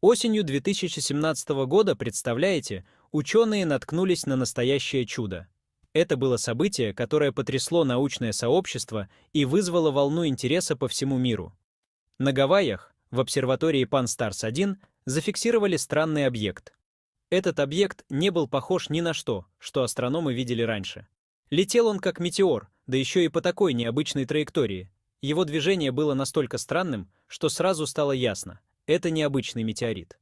Осенью 2017 года, представляете, ученые наткнулись на настоящее чудо. Это было событие, которое потрясло научное сообщество и вызвало волну интереса по всему миру. На Гавайях, в обсерватории Pan-STARRS-1, зафиксировали странный объект. Этот объект не был похож ни на что, что астрономы видели раньше. Летел он как метеор, да еще и по такой необычной траектории. Его движение было настолько странным, что сразу стало ясно — это необычный метеорит.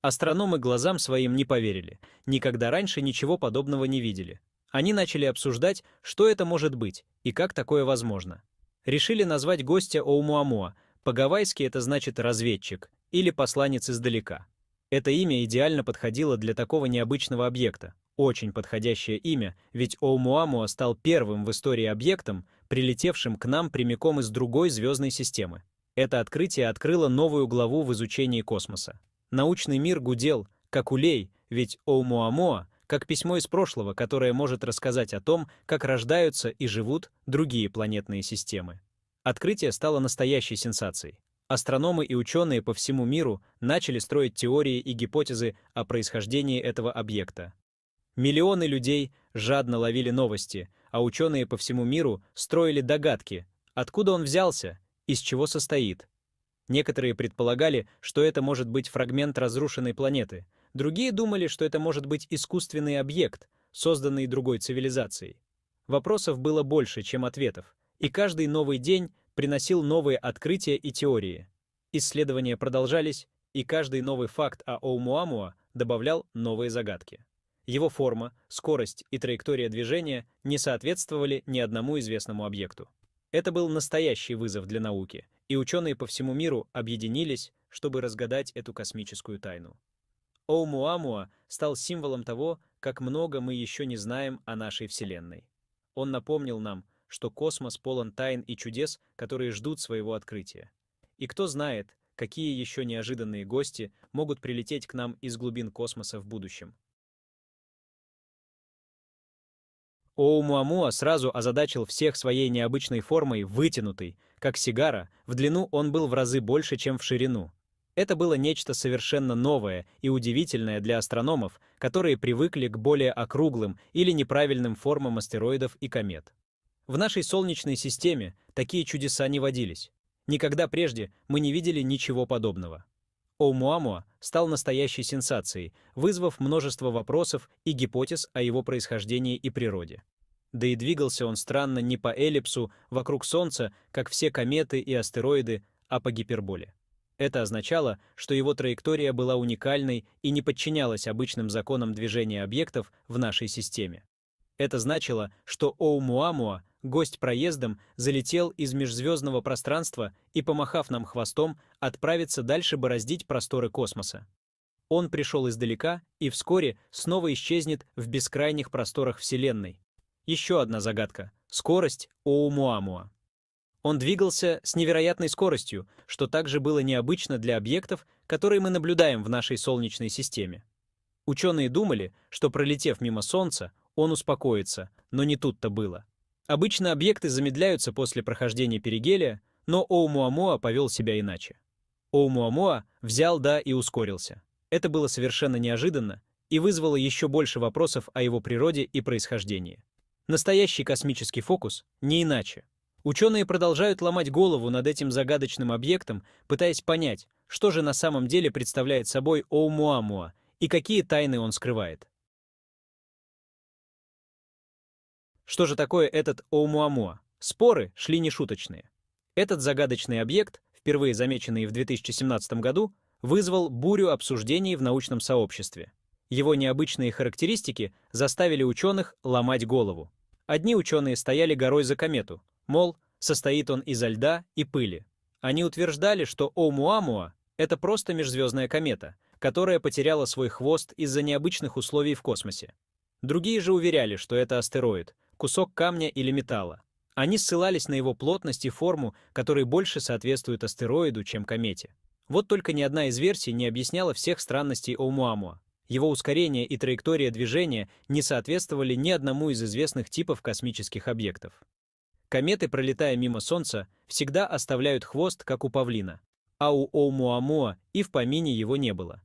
Астрономы глазам своим не поверили, никогда раньше ничего подобного не видели. Они начали обсуждать, что это может быть и как такое возможно. Решили назвать гостя Оумуамуа, по-гавайски это значит «разведчик» или «посланец издалека». Это имя идеально подходило для такого необычного объекта. Очень подходящее имя, ведь Оумуамуа стал первым в истории объектом, прилетевшим к нам прямиком из другой звездной системы. Это открытие открыло новую главу в изучении космоса. Научный мир гудел, как улей, ведь Оумуамуа как письмо из прошлого, которое может рассказать о том, как рождаются и живут другие планетные системы. Открытие стало настоящей сенсацией. Астрономы и ученые по всему миру начали строить теории и гипотезы о происхождении этого объекта. Миллионы людей жадно ловили новости, а ученые по всему миру строили догадки, откуда он взялся, из чего состоит. Некоторые предполагали, что это может быть фрагмент разрушенной планеты, Другие думали, что это может быть искусственный объект, созданный другой цивилизацией. Вопросов было больше, чем ответов, и каждый новый день приносил новые открытия и теории. Исследования продолжались, и каждый новый факт о Оумуамуа добавлял новые загадки. Его форма, скорость и траектория движения не соответствовали ни одному известному объекту. Это был настоящий вызов для науки, и ученые по всему миру объединились, чтобы разгадать эту космическую тайну. Оумуамуа стал символом того, как много мы еще не знаем о нашей Вселенной. Он напомнил нам, что космос полон тайн и чудес, которые ждут своего открытия. И кто знает, какие еще неожиданные гости могут прилететь к нам из глубин космоса в будущем. Оумуамуа сразу озадачил всех своей необычной формой, вытянутой, как сигара, в длину он был в разы больше, чем в ширину. Это было нечто совершенно новое и удивительное для астрономов, которые привыкли к более округлым или неправильным формам астероидов и комет. В нашей Солнечной системе такие чудеса не водились. Никогда прежде мы не видели ничего подобного. Оумуамуа стал настоящей сенсацией, вызвав множество вопросов и гипотез о его происхождении и природе. Да и двигался он странно не по эллипсу вокруг Солнца, как все кометы и астероиды, а по гиперболе. Это означало, что его траектория была уникальной и не подчинялась обычным законам движения объектов в нашей системе. Это значило, что Оумуамуа, гость проездом, залетел из межзвездного пространства и, помахав нам хвостом, отправится дальше бороздить просторы космоса. Он пришел издалека и вскоре снова исчезнет в бескрайних просторах Вселенной. Еще одна загадка — скорость Оумуамуа. Он двигался с невероятной скоростью, что также было необычно для объектов, которые мы наблюдаем в нашей Солнечной системе. Ученые думали, что пролетев мимо Солнца, он успокоится, но не тут-то было. Обычно объекты замедляются после прохождения перигелия, но Оумуамуа повел себя иначе. Оумуамуа взял да и ускорился. Это было совершенно неожиданно и вызвало еще больше вопросов о его природе и происхождении. Настоящий космический фокус не иначе. Ученые продолжают ломать голову над этим загадочным объектом, пытаясь понять, что же на самом деле представляет собой Оумуамуа и какие тайны он скрывает. Что же такое этот Оумуамуа? Споры шли нешуточные. Этот загадочный объект, впервые замеченный в 2017 году, вызвал бурю обсуждений в научном сообществе. Его необычные характеристики заставили ученых ломать голову. Одни ученые стояли горой за комету, Мол, состоит он изо льда и пыли. Они утверждали, что Оумуамуа — это просто межзвездная комета, которая потеряла свой хвост из-за необычных условий в космосе. Другие же уверяли, что это астероид, кусок камня или металла. Они ссылались на его плотность и форму, которые больше соответствуют астероиду, чем комете. Вот только ни одна из версий не объясняла всех странностей Оумуамуа. Его ускорение и траектория движения не соответствовали ни одному из известных типов космических объектов. Кометы, пролетая мимо Солнца, всегда оставляют хвост, как у павлина. а у Оумуамуа и в помине его не было.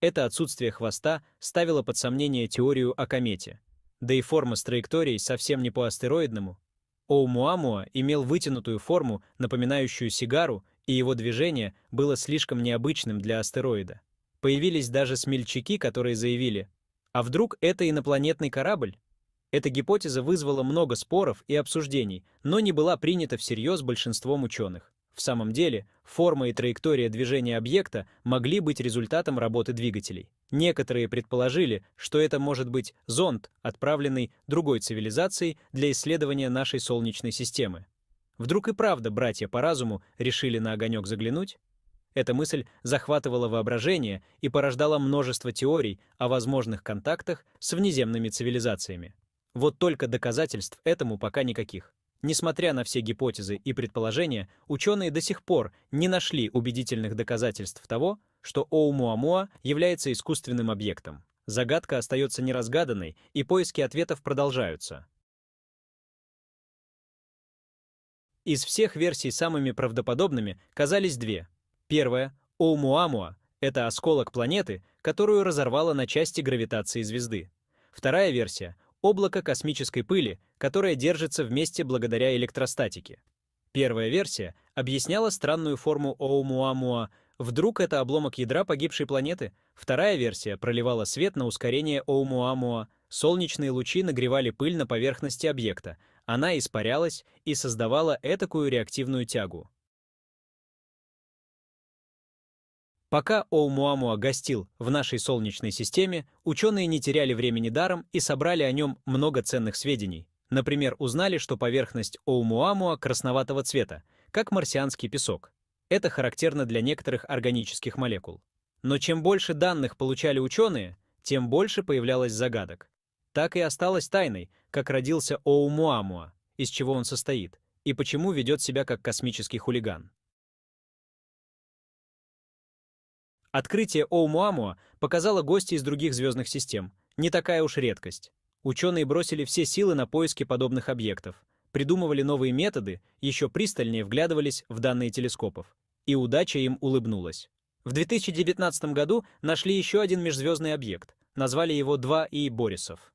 Это отсутствие хвоста ставило под сомнение теорию о комете. Да и форма с траекторией совсем не по астероидному. Оумуамуа имел вытянутую форму, напоминающую сигару, и его движение было слишком необычным для астероида. Появились даже смельчаки, которые заявили, а вдруг это инопланетный корабль? Эта гипотеза вызвала много споров и обсуждений, но не была принята всерьез большинством ученых. В самом деле, форма и траектория движения объекта могли быть результатом работы двигателей. Некоторые предположили, что это может быть зонд, отправленный другой цивилизацией для исследования нашей Солнечной системы. Вдруг и правда братья по разуму решили на огонек заглянуть? Эта мысль захватывала воображение и порождала множество теорий о возможных контактах с внеземными цивилизациями. Вот только доказательств этому пока никаких. Несмотря на все гипотезы и предположения, ученые до сих пор не нашли убедительных доказательств того, что Оумуамуа является искусственным объектом. Загадка остается неразгаданной, и поиски ответов продолжаются. Из всех версий самыми правдоподобными казались две. Первая — Оумуамуа — это осколок планеты, которую разорвало на части гравитации звезды. Вторая версия облако космической пыли, которое держится вместе благодаря электростатике. Первая версия объясняла странную форму Оумуамуа, вдруг это обломок ядра погибшей планеты. Вторая версия проливала свет на ускорение Оумуамуа, солнечные лучи нагревали пыль на поверхности объекта, она испарялась и создавала этакую реактивную тягу. Пока Оумуамуа гостил в нашей Солнечной системе, ученые не теряли времени даром и собрали о нем много ценных сведений. Например, узнали, что поверхность Оумуамуа красноватого цвета, как марсианский песок. Это характерно для некоторых органических молекул. Но чем больше данных получали ученые, тем больше появлялось загадок. Так и осталось тайной, как родился Оумуамуа, из чего он состоит, и почему ведет себя как космический хулиган. Открытие Оумуамуа показало гости из других звездных систем. Не такая уж редкость. Ученые бросили все силы на поиски подобных объектов, придумывали новые методы, еще пристальнее вглядывались в данные телескопов. И удача им улыбнулась. В 2019 году нашли еще один межзвездный объект. Назвали его 2И Борисов.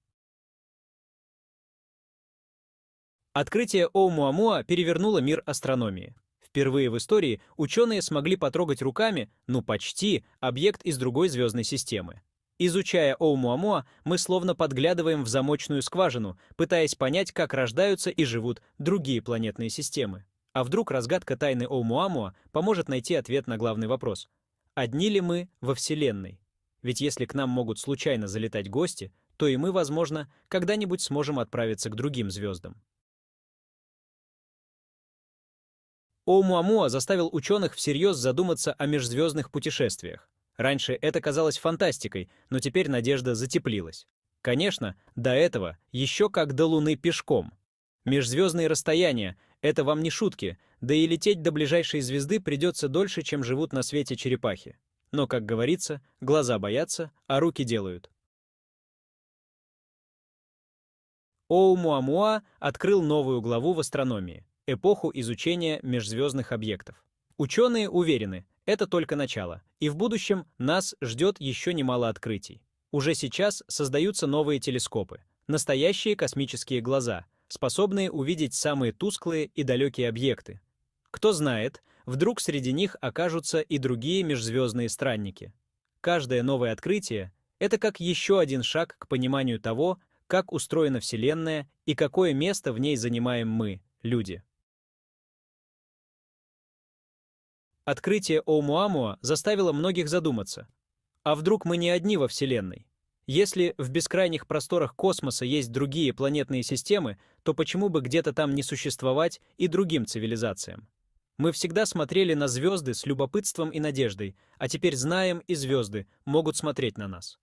Открытие Оумуамуа перевернуло мир астрономии. Впервые в истории ученые смогли потрогать руками, ну почти, объект из другой звездной системы. Изучая Оумуамуа, мы словно подглядываем в замочную скважину, пытаясь понять, как рождаются и живут другие планетные системы. А вдруг разгадка тайны Оумуамуа поможет найти ответ на главный вопрос. Одни ли мы во Вселенной? Ведь если к нам могут случайно залетать гости, то и мы, возможно, когда-нибудь сможем отправиться к другим звездам. Оумуамуа заставил ученых всерьез задуматься о межзвездных путешествиях. Раньше это казалось фантастикой, но теперь надежда затеплилась. Конечно, до этого еще как до Луны пешком. Межзвездные расстояния — это вам не шутки, да и лететь до ближайшей звезды придется дольше, чем живут на свете черепахи. Но, как говорится, глаза боятся, а руки делают. Оумуамуа открыл новую главу в астрономии эпоху изучения межзвездных объектов. Ученые уверены, это только начало, и в будущем нас ждет еще немало открытий. Уже сейчас создаются новые телескопы, настоящие космические глаза, способные увидеть самые тусклые и далекие объекты. Кто знает, вдруг среди них окажутся и другие межзвездные странники. Каждое новое открытие — это как еще один шаг к пониманию того, как устроена Вселенная и какое место в ней занимаем мы, люди. Открытие Оумуамуа заставило многих задуматься. А вдруг мы не одни во Вселенной? Если в бескрайних просторах космоса есть другие планетные системы, то почему бы где-то там не существовать и другим цивилизациям? Мы всегда смотрели на звезды с любопытством и надеждой, а теперь знаем и звезды могут смотреть на нас.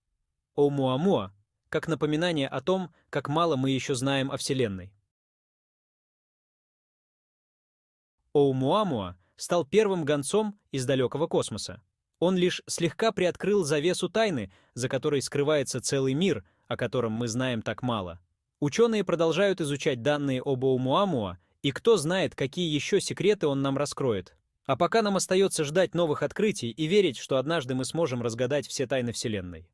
Оумуамуа — как напоминание о том, как мало мы еще знаем о Вселенной. Оумуамуа стал первым гонцом из далекого космоса. Он лишь слегка приоткрыл завесу тайны, за которой скрывается целый мир, о котором мы знаем так мало. Ученые продолжают изучать данные об Оумуамуа, и кто знает, какие еще секреты он нам раскроет. А пока нам остается ждать новых открытий и верить, что однажды мы сможем разгадать все тайны Вселенной.